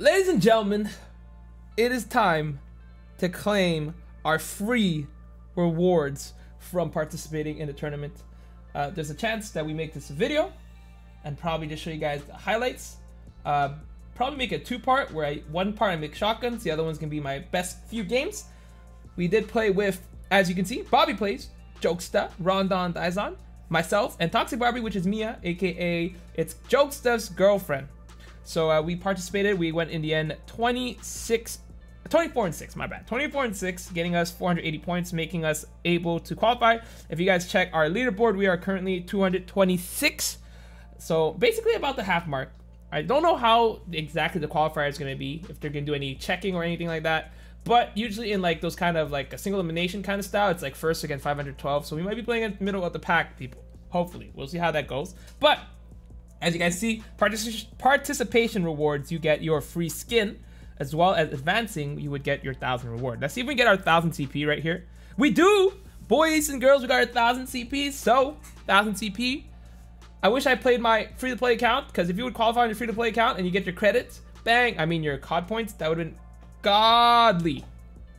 Ladies and gentlemen, it is time to claim our free rewards from participating in the tournament. Uh, there's a chance that we make this a video and probably just show you guys the highlights. Uh, probably make a two-part where I, one part I make shotguns, the other one's gonna be my best few games. We did play with, as you can see, Bobby plays, Jokesta, Rondon Daizon, myself, and Toxic Barbie, which is Mia, aka it's Jokesta's girlfriend. So uh, we participated. We went in the end 26, 24 and 6, my bad. 24 and 6, getting us 480 points, making us able to qualify. If you guys check our leaderboard, we are currently 226. So basically about the half mark. I don't know how exactly the qualifier is going to be, if they're going to do any checking or anything like that. But usually in like those kind of like a single elimination kind of style, it's like first against 512. So we might be playing in the middle of the pack, people. Hopefully. We'll see how that goes. But as you guys see, partic participation rewards, you get your free skin, as well as advancing, you would get your 1,000 reward. Let's see if we get our 1,000 CP right here. We do! Boys and girls, we got our 1,000 CP, so 1,000 CP. I wish I played my free-to-play account, because if you would qualify on your free-to-play account and you get your credits, bang, I mean your COD points, that would have been godly.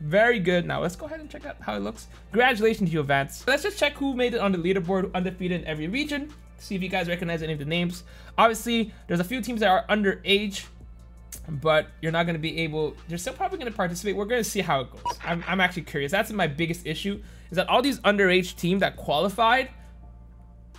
Very good. Now, let's go ahead and check out how it looks. Congratulations, to you advanced. Let's just check who made it on the leaderboard undefeated in every region see if you guys recognize any of the names. Obviously, there's a few teams that are underage, but you're not going to be able, they're still probably going to participate. We're going to see how it goes. I'm, I'm actually curious. That's my biggest issue, is that all these underage teams that qualified,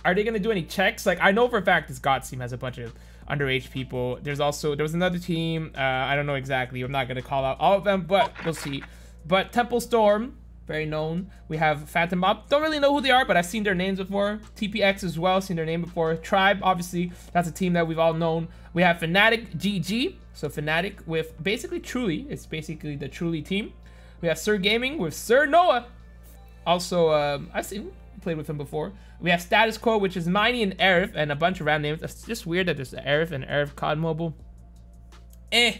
are they going to do any checks? Like, I know for a fact this GOTS team has a bunch of underage people. There's also, there was another team, uh, I don't know exactly. I'm not going to call out all of them, but we'll see. But Tempo Storm, very known. We have Phantom Mob. Don't really know who they are, but I've seen their names before. TPX as well, seen their name before. Tribe, obviously, that's a team that we've all known. We have Fnatic GG, so Fnatic with basically Truly. It's basically the Truly team. We have Sir Gaming with Sir Noah. Also, um, I've seen played with him before. We have Status Quo, which is Miney and Arif, and a bunch of random names. It's just weird that there's Arif and Arif COD Mobile. Eh,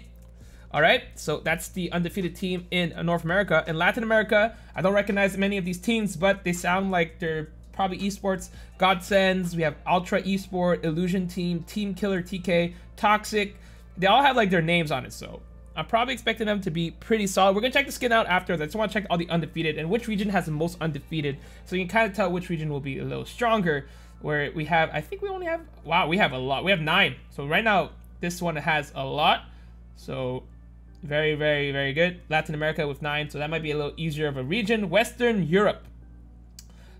all right, so that's the undefeated team in North America. In Latin America, I don't recognize many of these teams, but they sound like they're probably esports. Godsends, we have Ultra Esport, Illusion Team, Team Killer TK, Toxic. They all have like their names on it, so I'm probably expecting them to be pretty solid. We're gonna check the skin out after. I just want to check all the undefeated and which region has the most undefeated, so you can kind of tell which region will be a little stronger. Where we have, I think we only have, wow, we have a lot. We have nine. So right now, this one has a lot. So very, very, very good. Latin America with nine, so that might be a little easier of a region. Western Europe.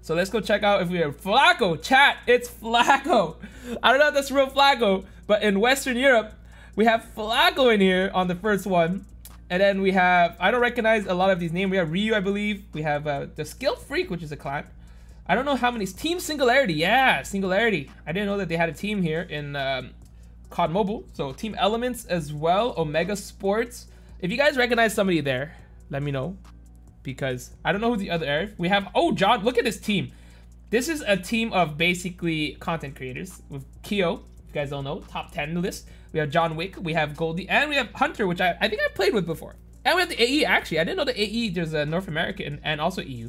So let's go check out if we have Flacco. Chat, it's Flacco. I don't know if that's real Flacco, but in Western Europe, we have Flacco in here on the first one. And then we have, I don't recognize a lot of these names. We have Ryu, I believe. We have uh, the Skill Freak, which is a clan. I don't know how many. Team Singularity. Yeah, Singularity. I didn't know that they had a team here in um, COD Mobile. So Team Elements as well. Omega Sports. If you guys recognize somebody there, let me know. Because I don't know who the other are. We have, oh, John, look at this team. This is a team of basically content creators with Keo. If you guys don't know, top 10 list. We have John Wick, we have Goldie, and we have Hunter, which I, I think I played with before. And we have the AE, actually. I didn't know the AE, there's a North American and also EU,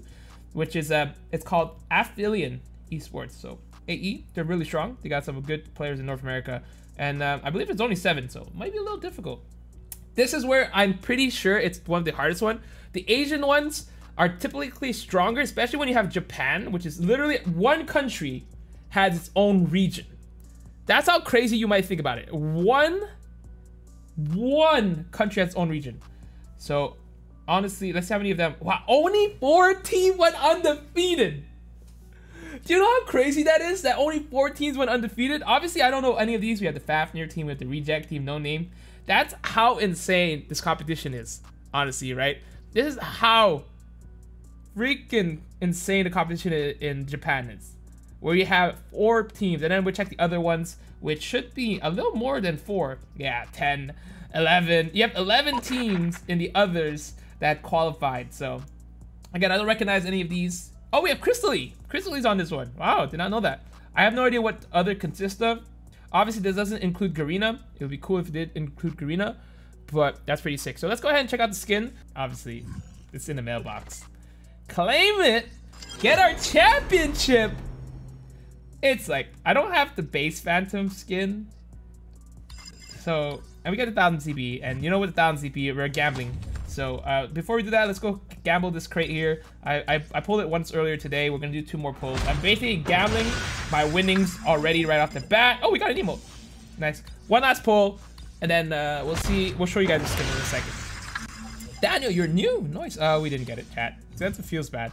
which is, uh, it's called Aphelion Esports. So AE, they're really strong. They got some good players in North America. And uh, I believe it's only seven, so it might be a little difficult. This is where I'm pretty sure it's one of the hardest one. The Asian ones are typically stronger, especially when you have Japan, which is literally one country has its own region. That's how crazy you might think about it. One, one country has its own region. So honestly, let's see how many of them. Wow, only four teams went undefeated. Do you know how crazy that is? That only four teams went undefeated? Obviously, I don't know any of these. We have the Fafnir team, we have the Reject team, no name. That's how insane this competition is, honestly, right? This is how freaking insane the competition in Japan is. Where you have four teams, and then we check the other ones, which should be a little more than four. Yeah, 10, 11. You have 11 teams in the others that qualified. So, again, I don't recognize any of these. Oh, we have Crystallie. Crystallie's on this one. Wow, did not know that. I have no idea what other consists of. Obviously, this doesn't include Garena. It would be cool if it did include Garena, but that's pretty sick. So let's go ahead and check out the skin. Obviously, it's in the mailbox. Claim it! Get our championship! It's like, I don't have the base Phantom skin. So, and we get a thousand CP. And you know, with a thousand CP, we're gambling. So uh, before we do that, let's go gamble this crate here. I, I, I pulled it once earlier today. We're gonna do two more pulls. I'm basically gambling my winnings already right off the bat. Oh, we got an emote. Nice. One last pull, and then uh, we'll see. We'll show you guys the skin in a second. Daniel, you're new. Nice. Uh, we didn't get it, chat. That feels bad.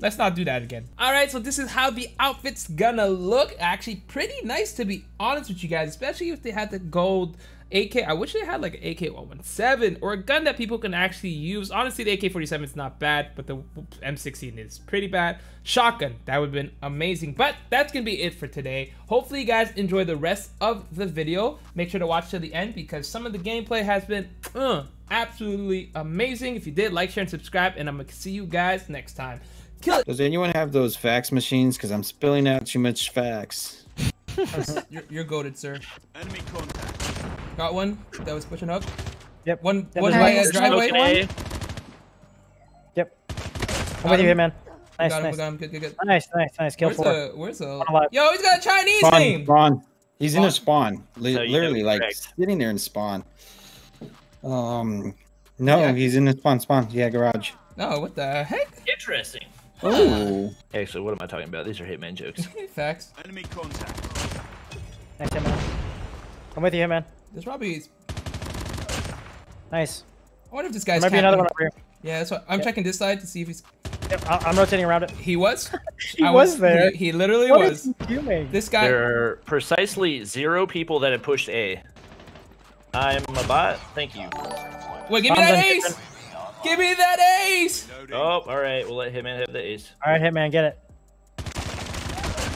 Let's not do that again. All right, so this is how the outfit's gonna look. Actually, pretty nice to be honest with you guys, especially if they had the gold AK. I wish they had like an AK-117 or a gun that people can actually use. Honestly, the AK-47 is not bad, but the M16 is pretty bad. Shotgun, that would have been amazing. But that's gonna be it for today. Hopefully you guys enjoy the rest of the video. Make sure to watch to the end because some of the gameplay has been uh, absolutely amazing. If you did, like, share, and subscribe, and I'm gonna see you guys next time. Kill it. Does anyone have those fax machines? Because I'm spilling out too much fax. you're, you're goaded, sir. Enemy contact. Got one that was pushing up. Yep. One, That one was by nice. driveway. Okay. Yep. I'm with you, him. Hitman. Nice, got him, nice. got him. Good, good, good. Nice, nice, nice. Kill Where's four. the, where's the, yo, he's got a Chinese Spawn, name. spawn. He's in a Spawn. spawn. Li- No, you literally, like correct. sitting there in spawn. Um, no, Yeah. he's in the spawn. Spawn. Yeah, garage. No, what the heck? Interesting. Oh, Actually, what am I talking about? These are Hitman jokes. Facts. Enemy contact. Nice, Hitman. I'm with you, Hitman. There's probably, Nice. I wonder if this There guy's might be another one over here. Yeah, that's what, I'm Yep. checking this side to see if he's, Yep, I- I'm rotating around it. he was? He I was there. He, he literally What was. is he doing? This guy, There are precisely zero people that have pushed A. I'm a bot. Thank you. wait, give me that on ace! Hitman. Give me that ace! Oh, all right. We'll let Hitman have the ace. All right, Hitman, get it.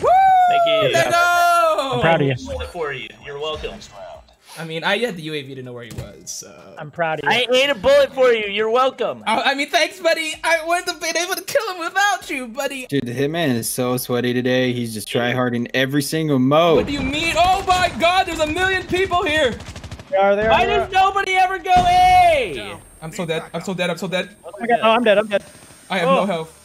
Woo! Thank you. Let's go! I'm proud of you. For you. You're welcome. I mean, I had the UAV to know where he was, so. I'm proud of you. I ate a bullet for you. You're welcome. I, I mean, thanks, buddy. I wouldn't have been able to kill him without you, buddy. dude, the hitman is so sweaty today. He's just try harding every single mode. What do you mean? Oh my god, there's a million people here! They are there. Why they are. does nobody ever go A? I'm so dead. I'm so dead. I'm so dead. Oh my God, oh, I'm dead. I'm dead. I have Oh. no health.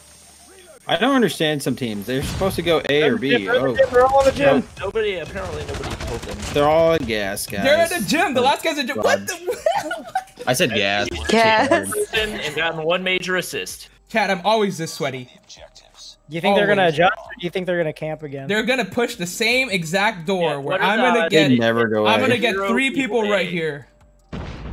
I don't understand some teams. They're supposed to go A or B. They're in the Oh, They're all in the gym. Nobody. Apparently, nobody told them. they're all gas, guys. They're at the gym. The last guy's at the gym. What the? I said gas. Gas. And gotten one major assist. Chat, I'm always this sweaty. You think they're gonna adjust, or do you think they're gonna camp again? They're gonna push the same exact door Yeah, where I'm gonna get. They never go I'm gonna get Zero three people people right here.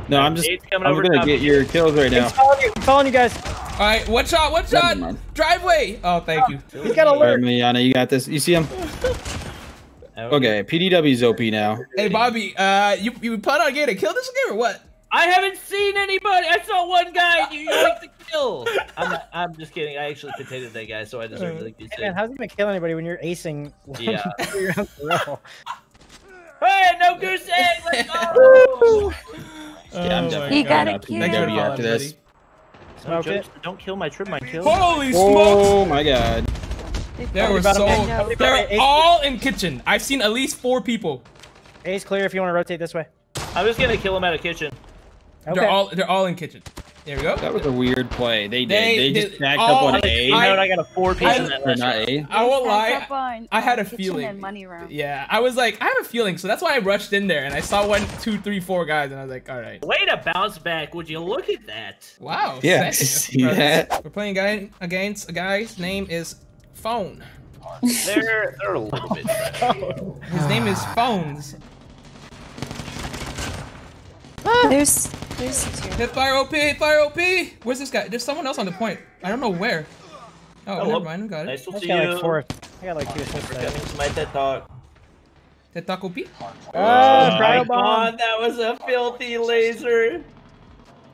No, I'm just. Coming I'm over gonna get your kills right now. I'm following you. I'm following you guys. All right, one shot, one shot. mind. Driveway. Oh, thank you. He's got a All right, alert. Miliana, you got this. You see him? Okay, PDW's OP now. Hey, Bobby. Uh, you you plan on getting a kill this game or what? I haven't seen anybody. I saw one guy. You like the kill. I'm, I'm just kidding. I actually potatoed that guy, so I deserve to like be Hey, man, how's he gonna kill anybody when you're acing? Yeah. three rounds in a row? Hey, no goose egg. Let's go. Yeah, I'm Oh definitely my You gotta going up keep Thanks for it. PDW calling, after this. Buddy. Smoked Jokes, it. Don't kill my trip mine kill. Holy oh smokes! Oh my god. There were so. a minute. They're all in kitchen. I've seen at least four people. Ace clear if you want to rotate this way. I'm just gonna kill them at a kitchen. Okay. They're all they're all in kitchen. There we go. That was a weird play. They did. They They, just stacked up on I- A. You know, I got a four piece I- in that or last not round. A. I won't lie. I had a feeling. Money room. Yeah, I was like, I have a feeling, so that's why I rushed in there and I saw one, two, three, four guys, and I was like, all right. Way to bounce back. Would you look at that? Wow. Yeah, see that? We're playing guy against a guy's name is Phone. They're they're a little bit. His name is Phones. There's, there's two. Hit fire OP, hit fire OP. Where's this guy? There's someone else on the point. I don't know where. Oh, Oh, never mind. We got Nice it. to I see got you. like four. I got like two assists. For there. coming to my TED talk. Hit Taco P. Oh, my god, that was a filthy laser.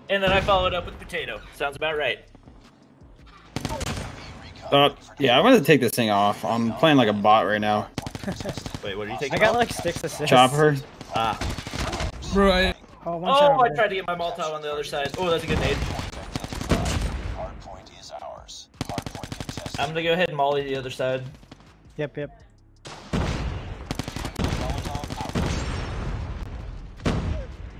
And then I followed up with potato. Sounds about right. Uh, yeah, I'm gonna take this thing off. I'm playing like a bot right now. Wait, what are you taking? I got off? like six assists. Chopper. Ah. Bro, I, Oh, one shot Oh, I tried to get my Molotov on the other side. Oh, that's a good nade. I'm gonna go ahead and molly the other side. Yep, yep.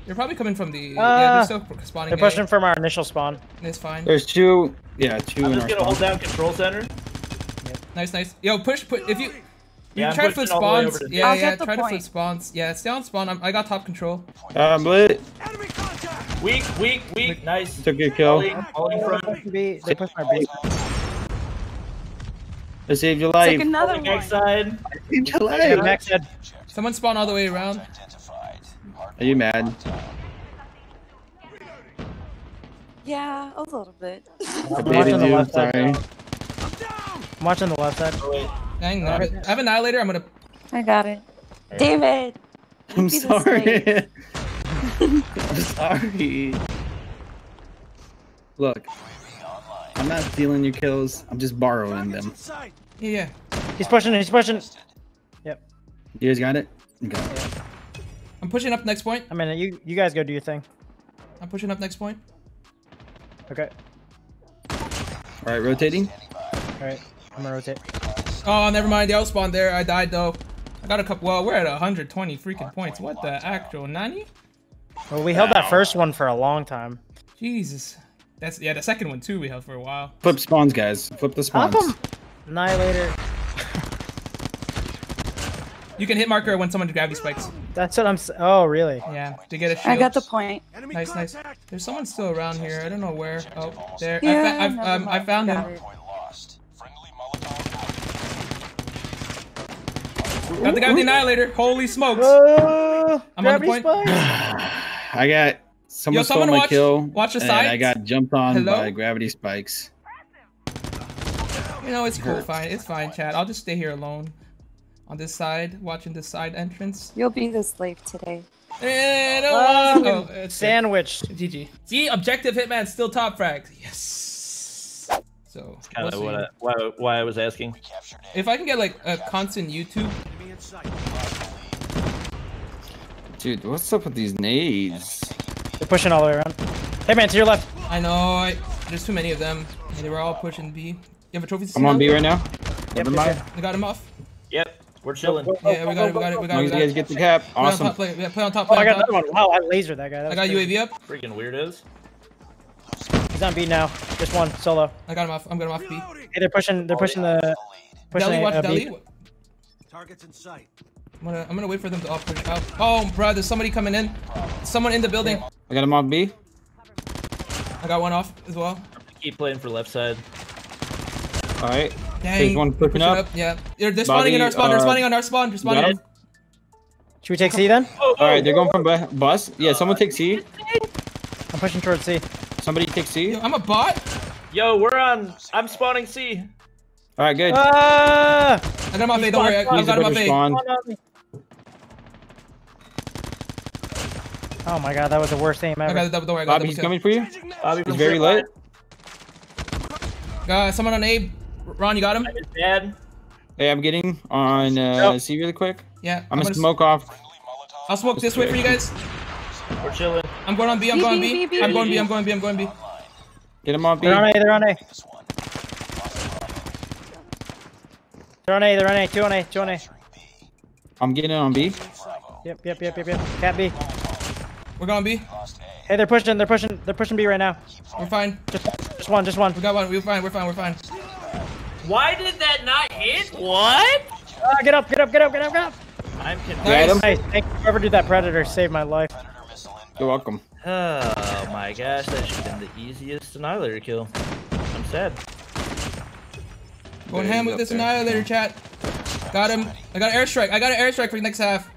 you're probably coming from the. yeah, Uh, they're still spawning. They're A. pushing from our initial spawn. It's fine. There's two. Yeah, two I'm in just our gonna hold down control center. Nice, nice. Yo, push, put. If you. You Yeah, I'm try to pushing flip all the way spawns. Yeah, I'll yeah. get the Try to flip spawns. Yeah, stay on spawn. I'm, I got top control. I'm lit. Weak, weak, weak. Nice. Took a good kill. Ollie, Ollie front. B, they push my B. I saved your It's like life. another Ollie side. backside. Saved your Hey, life. backside. Someone spawn all the way around. Are you mad? Yeah, a little bit. I I'm watching baited the left side. Sorry. I'm watching the left side. Oh, Wait. Dang. I have annihilator. I'm gonna. I got it. David. I'm sorry. I'm sorry. Look, I'm not stealing your kills. I'm just borrowing them. Yeah, yeah. He's pushing, he's pushing. Yep. You guys got it? Okay. I'm pushing up next point. I mean, you you guys go do your thing. I'm pushing up next point. Okay. All right, rotating. Alright. I'm gonna rotate. Oh, never mind. They all spawned there. I died though. I got a couple. Well, we're at 120 freaking points. What the actual nani? Well, we held that first one for a long time. Jesus. That's yeah. The second one too. We held for a while. Flip spawns, guys. Flip the Pop spawns. him! Annihilator. You can hit marker when someone gravity spikes. That's what I'm s- Oh, really? Yeah, to get a shield. I got the point. Nice, nice. There's someone still around here. I don't know where. Oh, there. Yeah, I, fa- I've, um, I found Got him. Got the guy with the annihilator. Holy smokes. Oh, I'm on the gravity point. I got someone Yo, stole someone my watch- kill. watch the and I got jumped on Hello? by gravity spikes. You know, it's cool. Fine. It's fine, Chad. I'll just stay here alone. On this side, watching this side entrance. You'll be the slave today. Eh, no, Oh, oh, it's Sandwiched. GG. See, objective hitman still top frag. Yes. So Kind we'll of what. I, why, why I was asking. if I can get like a constant YouTube, Enemy in sight. Dude, what's up with these nades? They're pushing all the way around. Hey, man, to your left. I know I, there's too many of them. And they were all pushing B. You have a trophy? I'm on B right now. Yep, Never mind. yep. I got him off. Yep, we're chilling. Yeah, we got it. We got it. We As got long it. as We got you guys get the cap, Play on awesome. top. Play, play on top. Oh, Play I got another one. Wow, I lasered that guy. That I got crazy. UAV up. Freaking weirdos. He's on B now. Just one solo. I got him off. I'm getting him off B. Hey, they're pushing. They're pushing the. Pushing Deli, watch uh, B. Deli. Targets in sight. I'm gonna, I'm gonna wait for them to all push out. Oh, bro, there's somebody coming in. Someone in the building. I got him on B. I got one off as well. Keep playing for left side. All right. Dang. There's one pushing pushing up. Yeah. They're, they're spawning in our spawn. They're uh, spawning on our spawn. They're spawning. on- Should we take C then? Oh, All right, they're going from bus. Yeah, someone take C. I'm pushing towards C. Somebody take C. Yo, I'm a bot. Yo, we're on. I'm spawning C. All right, good. Ah! I got him off Don't worry. I, I got him about off to Oh my god, that was the worst aim I got the double. Don't worry. I got Bobby, he's kill. coming for you. Changing mag. Bobby He's very Fairfield. lit. Uh, someone on A. Ron, you got him? His dad. Hey, I'm getting on uh, Nope. C really quick. Yeah. I'm gonna s- smoke off. I'll smoke this way for you guys. We're chilling. I'm going on B. I'm B, going B, I'm going B. B. I'm going B. I'm going B. Get him on B. They're on A. They're on A. They're on A. They're on A. Two on A. Two on A. I'm getting on B. Yep. Yep. Yep. Yep. Yep. Cat B. We're going B. Hey, they're pushing. They're pushing. They're pushing B right now. We're fine. Just, just one. Just one. We got one. We're fine. We're fine. We're fine. Why did that not hit? What? Ah, get up. Get up. Get up. Get up. Get up. I'm confused. Got him. Nice. Thank you. Whoever did that predator saved my life. You're welcome. Oh my gosh, that should have been the easiest annihilator kill. I'm sad. Going There ham with this there. annihilator chat. Got him. I got an airstrike. I got an airstrike for the next half.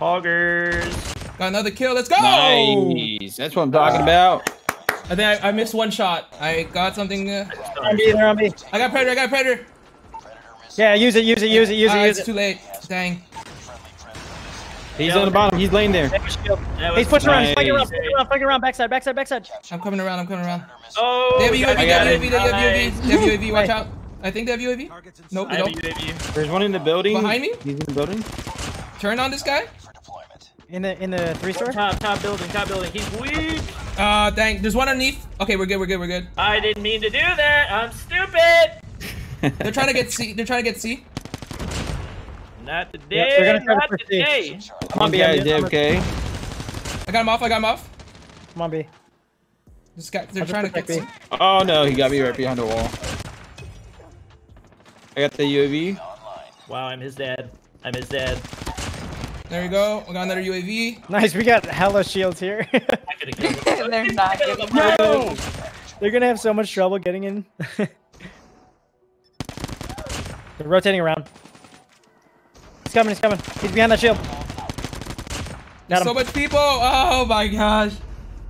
Poggers. Got another kill. Let's go. Nice. That's what I'm talking about. I think I, I missed one shot. I got something. Uh, They're on B. They're on B. I got predator. I got predator. Yeah. Use it. Use it. Use it. Use Ah, it. Use it's it. too late. Dang. He's on the bottom. He's laying there. He's was pushing around. nice. He's flanking around. Flanking around. Flanking around. Backside. Backside. Backside. I'm coming around. I'm coming around. Oh, They have we a UAV. They have UAV. They have UAV. They have UAV. Watch out. I think they have UAV. Targets in Nope, sight. they have don't. UAV. There's one in the building. Behind me? He's in the building. Turn on this guy. In the in the three store. Top, top building, top building. He's weak. Uh, dang. There's one underneath. Okay, we're good. We're good. We're good. I didn't mean to do that. I'm stupid. They're trying to get C. They're trying to get C. Not today. they're today. gonna try to not push C. today. Come on, B. guy I'm I'm- AFK. I got him off. I got him off. Come on, B. This guy. They're I'll trying to get protect C. B. Oh no, he got me right behind the wall. I got the UAV. Wow, I'm his dad. I'm his dad. There we go. We got another UAV. Nice, we got hella shields here. I could have killed him. They're not getting no! They're gonna have so much trouble getting in. They're rotating around. He's coming, he's coming. He's behind that shield. Got him. So much people. Oh my gosh.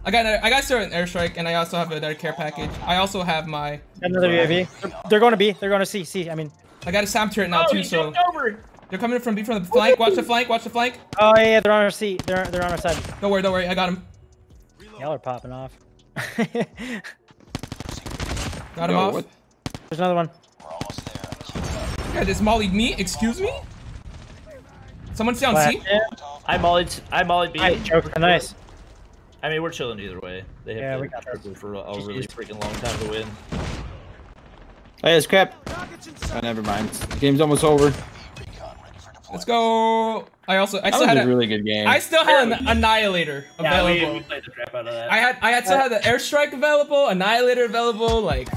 I got another, I got certain airstrike, and I also have another care package. I also have my. Another UAV. They're, they're going to be. They're going to see. See. I mean. I got a SAM turret now Oh, too, so over. they're coming from B from the flank. Watch the flank. Watch the flank. Oh yeah, yeah, they're on our C. They're they're on our side. Don't worry. Don't worry. I got him. Y'all are popping off. Got him Yo, off. what- There's another one. Yeah, this mollied me. Excuse me. Someone stay on C. Yeah. I mollied. I mollied B. Nice, Joker. Nice. I mean, we're chilling either way. They have Yeah, to we got struggle for a, a really freaking long time to win. Oh, hey, it's crap. Oh, never mind. The game's almost over. Let's go. I also I That still was had a a, really good game. I still had an annihilator Yeah, we, available. we played the crap out of that. I had I had still had the airstrike available, annihilator available. Like